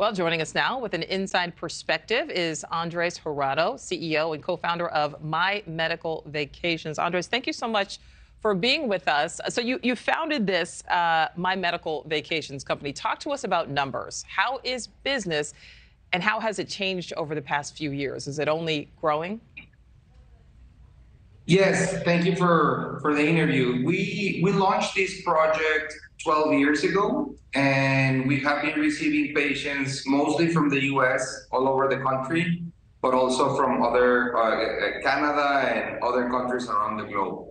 Well, joining us now with an inside perspective is Andres Jurado, CEO and co-founder of My Medical Vacations. Andres, thank you so much for being with us. So you, you founded this uh, My Medical Vacations company. Talk to us about numbers. How is business and how has it changed over the past few years? Is it only growing? Yes, thank you for, for the interview. We, we launched this project 12 years ago, and we have been receiving patients mostly from the US, all over the country, but also from other uh, Canada and other countries around the globe.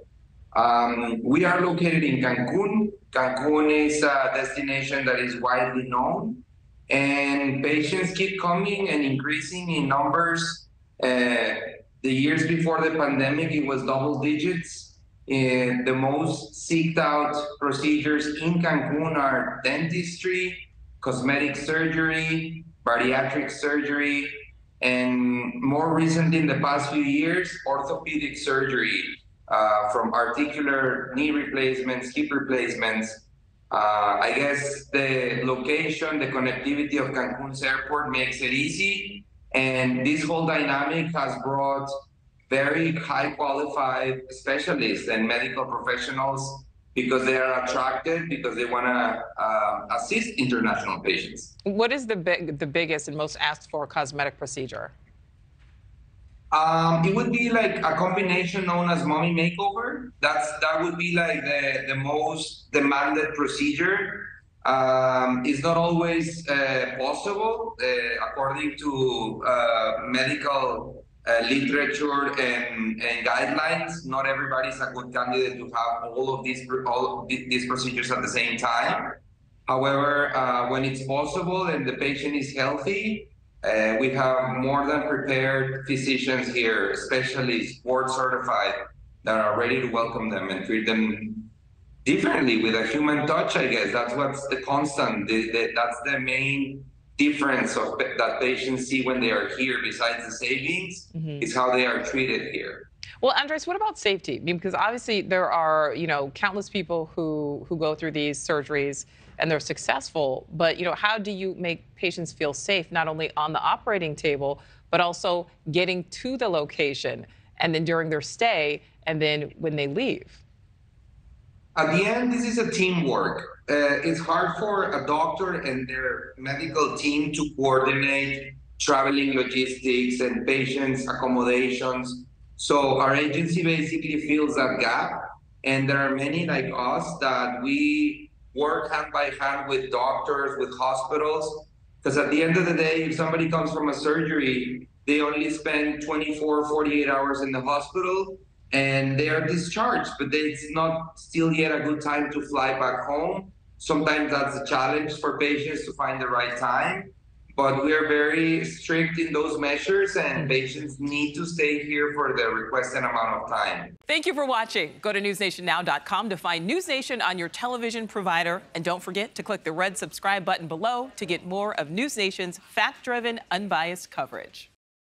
Um, we are located in Cancun. Cancun is a destination that is widely known, and patients keep coming and increasing in numbers. Uh, the years before the pandemic, it was double digits. Uh, the most seeked out procedures in Cancun are dentistry, cosmetic surgery, bariatric surgery, and more recently in the past few years, orthopedic surgery uh, from articular knee replacements, hip replacements. Uh, I guess the location, the connectivity of Cancun's airport makes it easy. And this whole dynamic has brought very high qualified specialists and medical professionals because they are attracted because they want to uh, assist international patients. What is the big, the biggest and most asked for cosmetic procedure? Um, it would be like a combination known as mommy makeover. That's that would be like the the most demanded procedure. Um, it's not always uh, possible uh, according to uh, medical uh, literature and, and guidelines. Not everybody is a good candidate to have all of these all of these procedures at the same time. However, uh, when it's possible and the patient is healthy, uh, we have more than prepared physicians here, specialists, board certified, that are ready to welcome them and treat them differently with a human touch, I guess. That's what's the constant. The, the, that's the main difference of that patients see when they are here, besides the savings, mm-hmm. is how they are treated here. Well, Andres, what about safety? Because obviously there are, you know, countless people who who go through these surgeries and they're successful. But you know, how do you make patients feel safe not only on the operating table but also getting to the location and then during their stay and then when they leave? At the end, this is a teamwork. Uh, it's hard for a doctor and their medical team to coordinate traveling logistics and patients accommodations. So our agency basically fills that gap. And there are many like us that we work hand by hand with doctors, with hospitals. Because at the end of the day, if somebody comes from a surgery, they only spend 24, 48 hours in the hospital and they are discharged, but it's not still yet a good time to fly back home. Sometimes that's a challenge for patients to find the right time but we are very strict in those measures and patients need to stay here for the requested amount of time. Thank you for watching. Go to newsnationnow.com to find News Nation on your television provider. And don't forget to click the red subscribe button below to get more of News Nation's fact-driven, unbiased coverage.